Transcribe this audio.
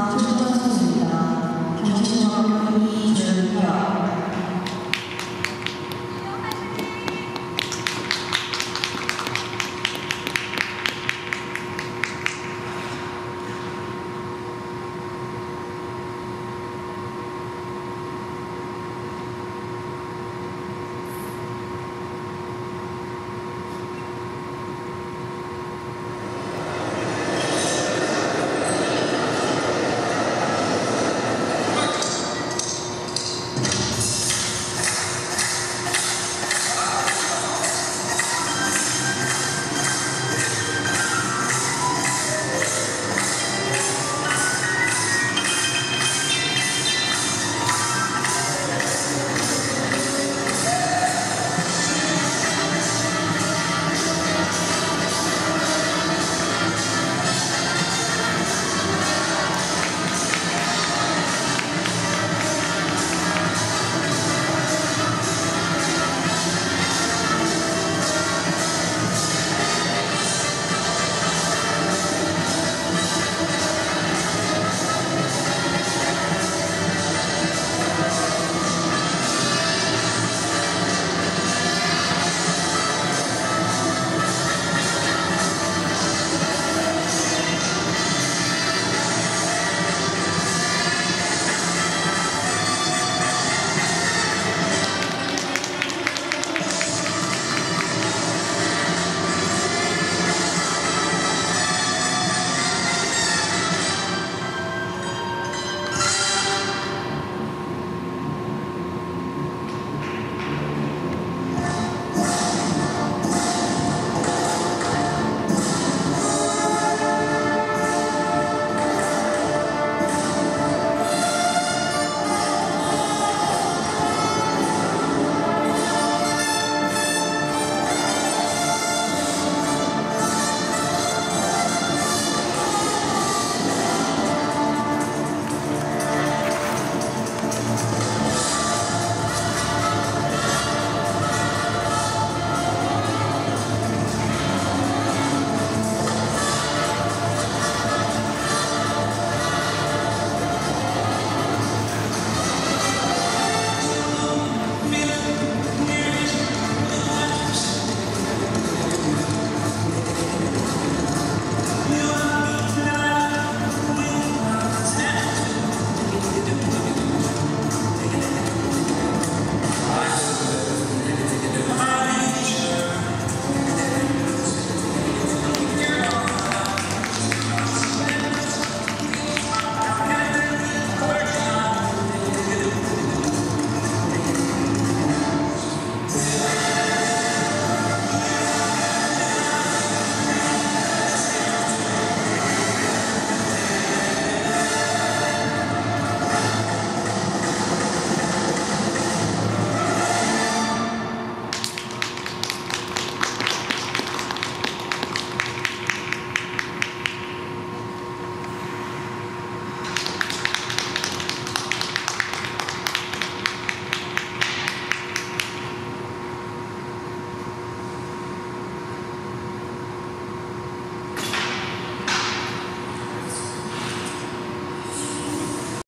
아,